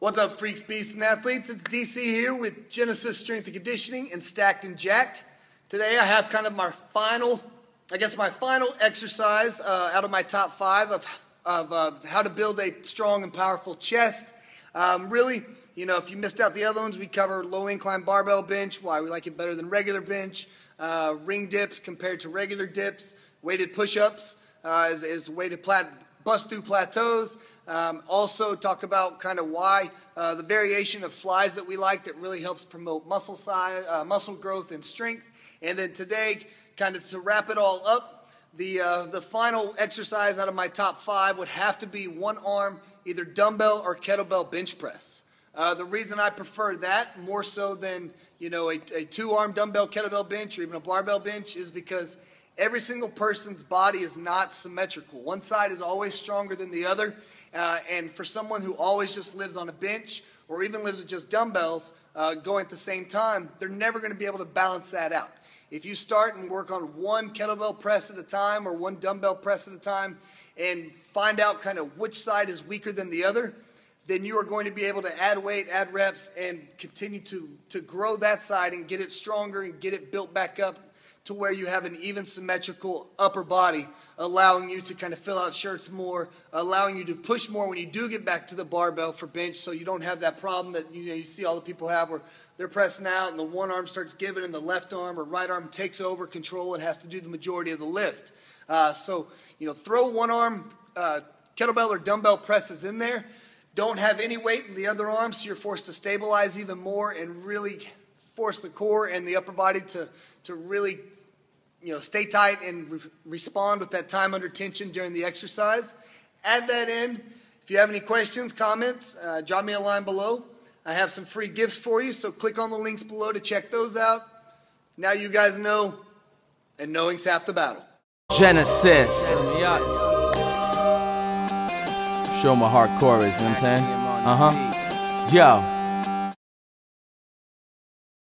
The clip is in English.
What's up, freaks, beasts, and athletes? It's DC here with Genesis Strength and Conditioning and Stacked and Jacked. Today I have kind of my final, I guess my final exercise uh, out of my top five of, of uh, how to build a strong and powerful chest. Um, really, you know, if you missed out the other ones, we cover low incline barbell bench, why we like it better than regular bench, uh, ring dips compared to regular dips, weighted push ups uh, is, is weighted plat- bust through plateaus. Um, also, talk about kind of why uh, the variation of flies that we like that really helps promote muscle size, uh, muscle growth and strength. And then today, kind of to wrap it all up, the uh, the final exercise out of my top five would have to be one arm, either dumbbell or kettlebell bench press. Uh, the reason I prefer that more so than you know a, a two arm dumbbell kettlebell bench or even a barbell bench is because every single person's body is not symmetrical. One side is always stronger than the other. Uh, and for someone who always just lives on a bench or even lives with just dumbbells uh, going at the same time, they're never going to be able to balance that out. If you start and work on one kettlebell press at a time or one dumbbell press at a time and find out kind of which side is weaker than the other, then you are going to be able to add weight, add reps, and continue to, to grow that side and get it stronger and get it built back up to where you have an even symmetrical upper body, allowing you to kind of fill out shirts more, allowing you to push more when you do get back to the barbell for bench, so you don't have that problem that you, know, you see all the people have where they're pressing out and the one arm starts giving and the left arm or right arm takes over control and has to do the majority of the lift. Uh, so, you know, throw one arm uh, kettlebell or dumbbell presses in there. Don't have any weight in the other arm, so you're forced to stabilize even more and really force the core and the upper body to, to really you know, stay tight and re- respond with that time under tension during the exercise. Add that in. If you have any questions, comments, uh, drop me a line below. I have some free gifts for you, so click on the links below to check those out. Now you guys know, and knowing's half the battle. Genesis. Show my hardcore is, you know what I'm saying? Uh huh. Yo.